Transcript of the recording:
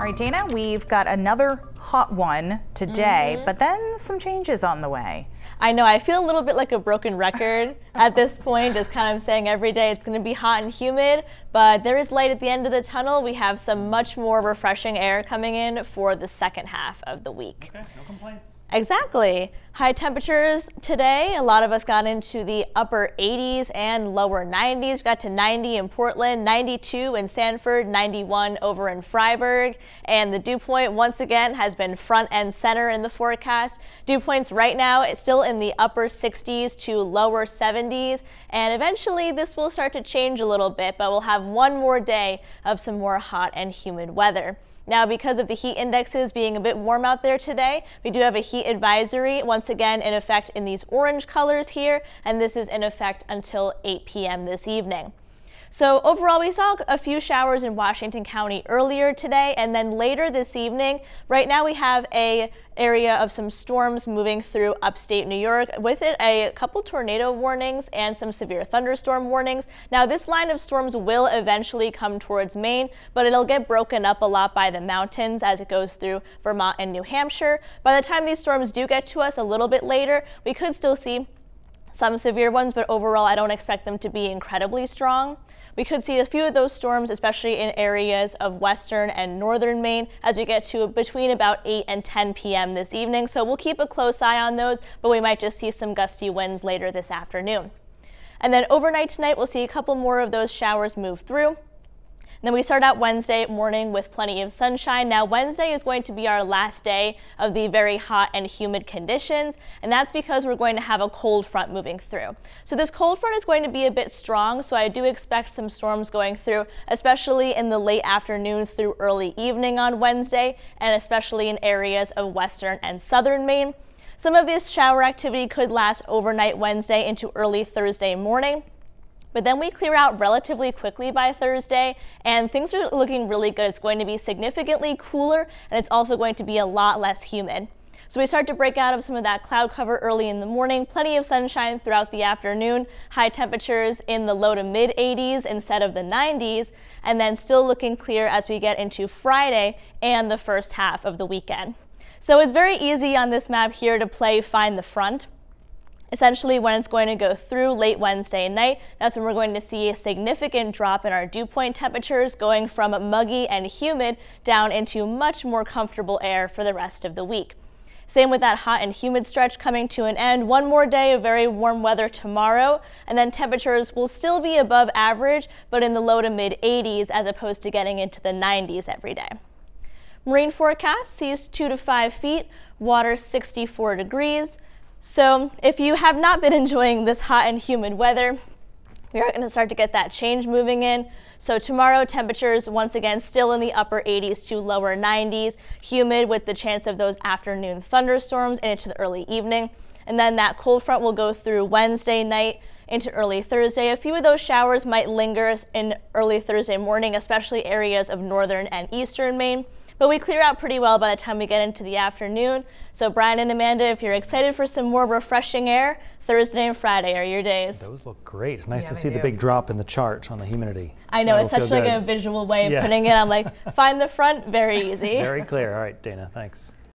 All right, Dana, we've got another hot one today, mm -hmm. but then some changes on the way. I know, I feel a little bit like a broken record at this point, just kind of saying every day it's going to be hot and humid, but there is light at the end of the tunnel. We have some much more refreshing air coming in for the second half of the week. Okay, no complaints. Exactly. High temperatures today. A lot of us got into the upper 80s and lower 90s. We got to 90 in Portland, 92 in Sanford, 91 over in Fryeburg. And the dew point once again has been front and center in the forecast. Dew points right now it's still in the upper 60s to lower 70s. And eventually this will start to change a little bit, but we'll have one more day of some more hot and humid weather. Now, because of the heat indexes being a bit warm out there today, we do have a heat advisory once again in effect in these orange colors here, and this is in effect until 8 p.m. this evening. So overall, we saw a few showers in Washington County earlier today, and then later this evening. Right now, we have a area of some storms moving through upstate New York. With it, a couple tornado warnings and some severe thunderstorm warnings. Now, this line of storms will eventually come towards Maine, but it'll get broken up a lot by the mountains as it goes through Vermont and New Hampshire. By the time these storms do get to us a little bit later, we could still see some severe ones, but overall I don't expect them to be incredibly strong. We could see a few of those storms, especially in areas of western and northern Maine as we get to between about 8 and 10 p.m. this evening. So we'll keep a close eye on those, but we might just see some gusty winds later this afternoon. And then overnight tonight, we'll see a couple more of those showers move through. Then we start out Wednesday morning with plenty of sunshine. Now Wednesday is going to be our last day of the very hot and humid conditions, and that's because we're going to have a cold front moving through. So this cold front is going to be a bit strong, so I do expect some storms going through, especially in the late afternoon through early evening on Wednesday, and especially in areas of western and southern Maine. Some of this shower activity could last overnight Wednesday into early Thursday morning. But then we clear out relatively quickly by Thursday and things are looking really good. It's going to be significantly cooler and it's also going to be a lot less humid. So we start to break out of some of that cloud cover early in the morning, plenty of sunshine throughout the afternoon, high temperatures in the low to mid 80s instead of the 90s, and then still looking clear as we get into Friday and the first half of the weekend. So it's very easy on this map here to play find the front. Essentially, when it's going to go through late Wednesday night, that's when we're going to see a significant drop in our dew point temperatures going from muggy and humid down into much more comfortable air for the rest of the week. Same with that hot and humid stretch coming to an end. One more day of very warm weather tomorrow, and then temperatures will still be above average, but in the low to mid 80s as opposed to getting into the 90s every day. Marine forecast sees 2 to 5 feet, water 64 degrees. So if you have not been enjoying this hot and humid weather, we are going to start to get that change moving in. So tomorrow temperatures once again still in the upper 80s to lower 90s, humid with the chance of those afternoon thunderstorms and into the early evening. And then that cold front will go through Wednesday night into early Thursday. A few of those showers might linger in early Thursday morning, especially areas of northern and eastern Maine but we clear out pretty well by the time we get into the afternoon. So Brian and Amanda, if you're excited for some more refreshing air, Thursday and Friday are your days. Those look great. Nice yeah, to see do. the big drop in the chart on the humidity. I know, That'll it's such like good. a visual way of yes. putting it. I'm like, find the front, very easy. very clear. All right, Dana, thanks.